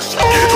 Yes.